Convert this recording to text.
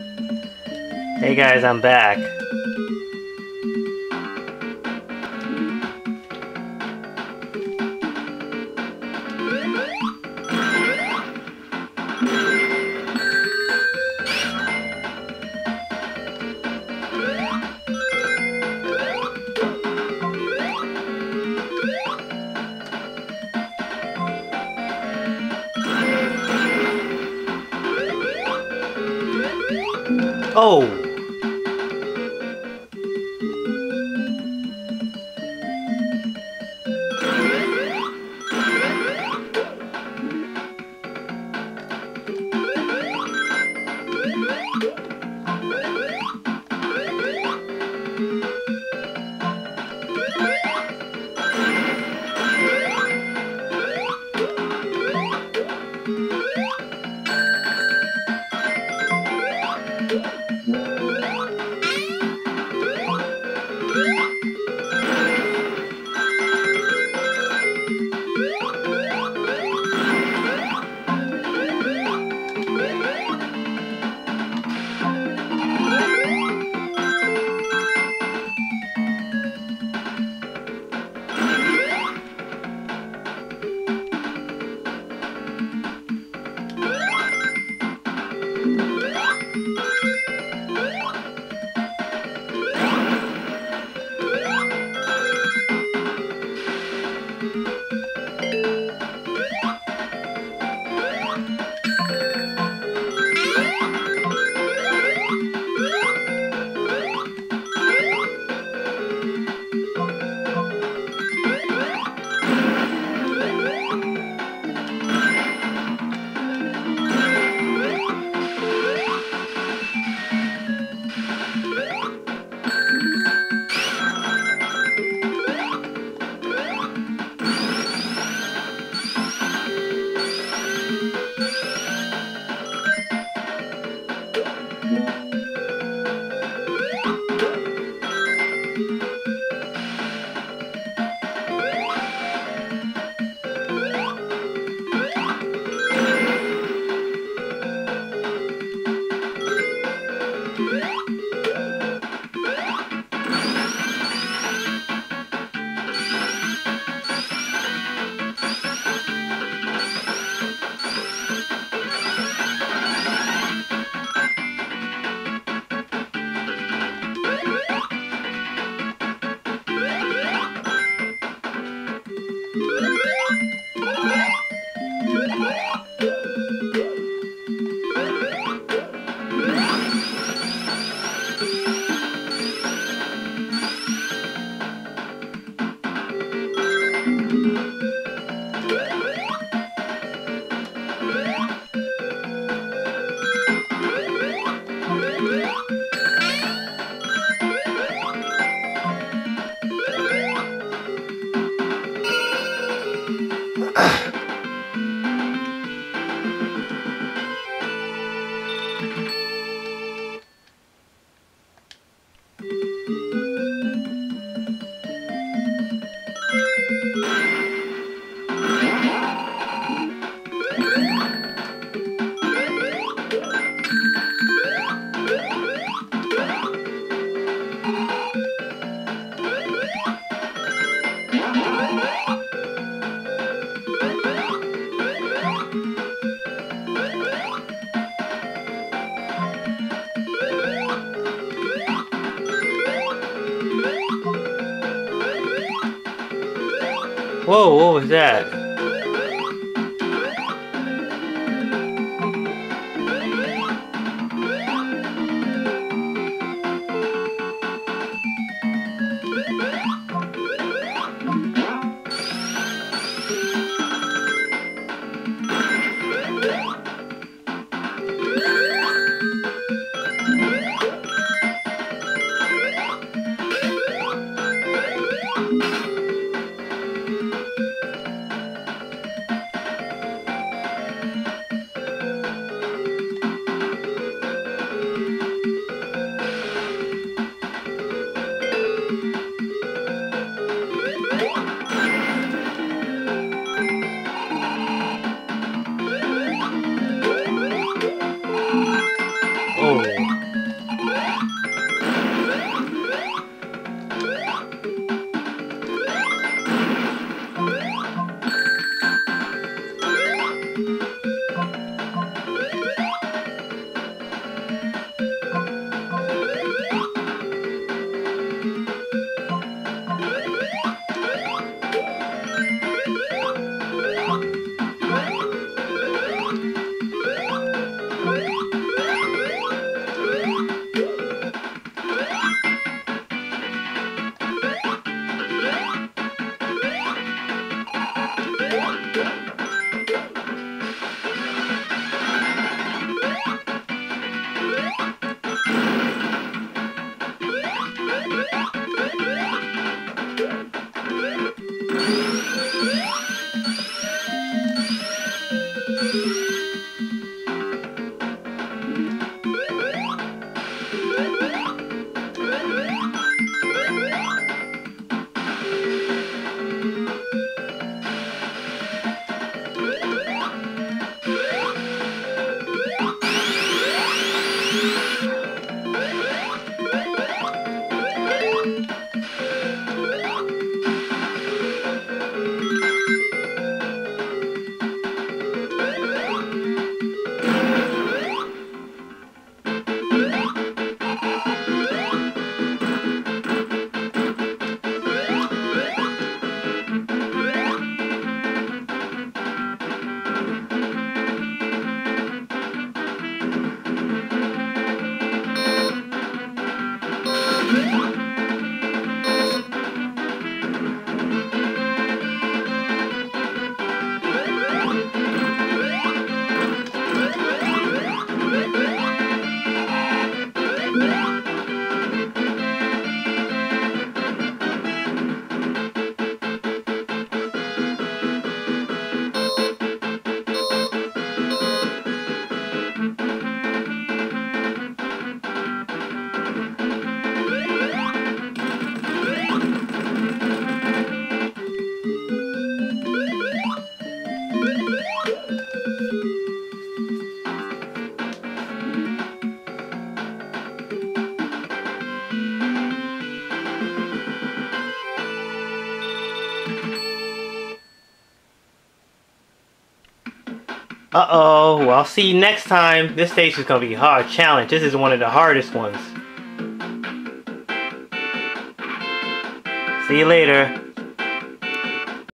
Hey guys, I'm back. Oh! Yeah. Whoa, what was that? Uh-oh. Well, I'll see you next time. This stage is going to be a hard challenge. This is one of the hardest ones. See you later.